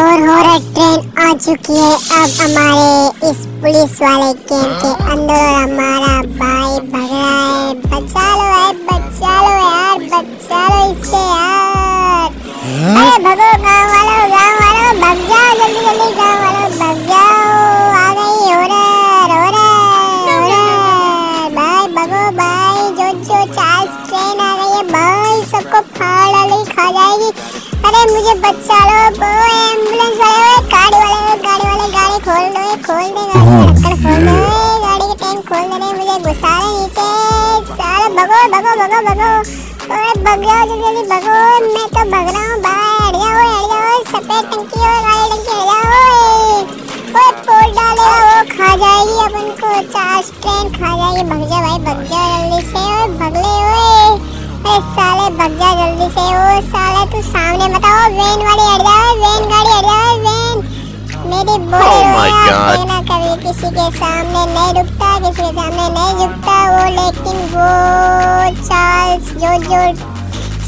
और horror train आ चुकी है अब हमारे इस पुलिस वाले कैंप के अंदर और हमारा बचा लो वो एंबुलेंस वाले वो गाड़ी वाले वो गाड़ी वाले गाड़ी खोल दो खोल दे गाड़ी ढक्कन खोल दो गाड़ी के टैंक खोल दे मुझे घुसा रहे नीचे साले भगो भगो भगो भगो ओए भग जाओ जल्दी जल्दी भगो मैं तो भग रहा हूँ भाई हट जाओ हट जाओ सफ़ेद टंकी और काली टंकी हट जाओ ओए पोल डालेगा वो खा जाएगी अपन को चार्ज ट्रेन खा जाएगी भग जा भाई भग जा जल्दी से ओए भग ले ओए साले भग जा जल्दी से तू सामने मत आओ वैन वाली हट जाओ वैन गाड़ी हट जाओ वैन। मेरी बोले Oh ना कभी किसी के सामने नहीं रुकता किसी के सामने नहीं झुकता वो लेकिन वो चार्ल्स जो जो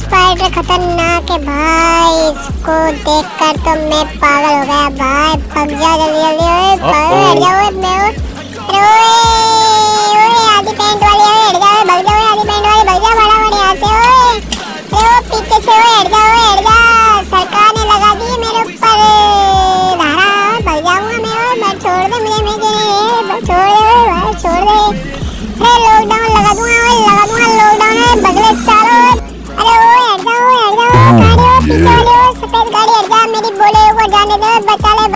स्पाइडर खतरनाक है भाई इसको देखकर तो मैं पागल हो गया भाई। भग जा जल्दी जल्दी ओए Uh-oh. हट जाओ मैं ओए। लॉकडाउन लगा दूँगा ओए लगा दूँगा लॉकडाउन है बगले सारो अरे ओए हट जाओ हट जाओ गाड़ी ओ पीछे वाली ओ सफ़ेद गाड़ी हट जा मेरी बोले को जाने दे बचा ले